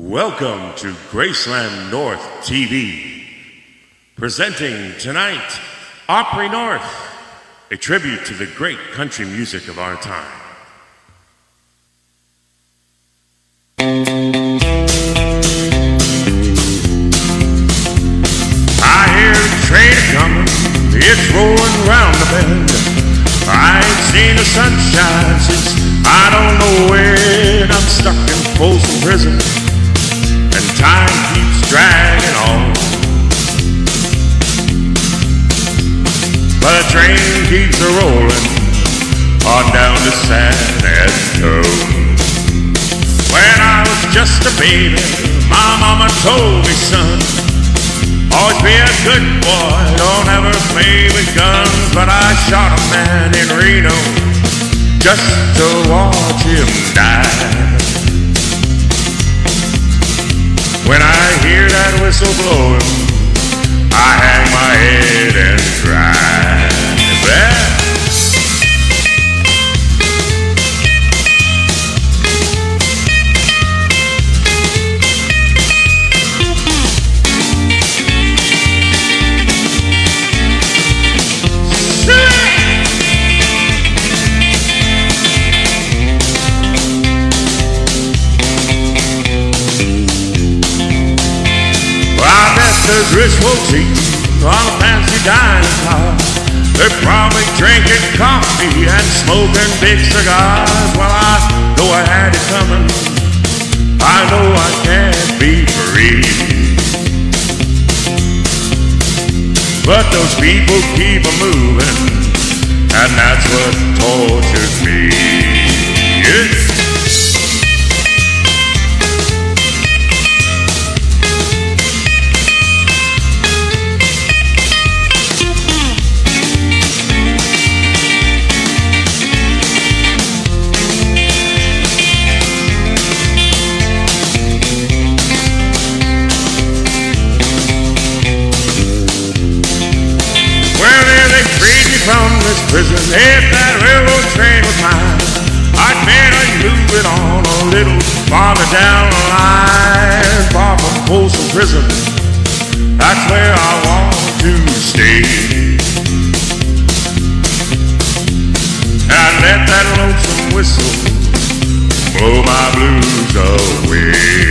Welcome to Graceland North TV. Presenting tonight Opry North, a tribute to the great country music of our time. I hear the train coming, it's rolling round the bend. I ain't seen the sunshine since I don't know when. But the train keeps a rolling on down to San Antonio. When I was just a baby, my mama told me, son, always be a good boy, don't ever play with guns. But I shot a man in Reno just to watch him die. When I hear that whistle blowing, I hang my head the Griswold team on a fancy dining car. They're probably drinking coffee and smoking big cigars. Well, I know I had it coming. I know I can't be free. But those people keep a moving, and that's what tortures me. Prison, if that railroad train was mine, I'd better move it on a little farther down the line, far from Folsom Prison. That's where I want to stay. And let that lonesome whistle blow my blues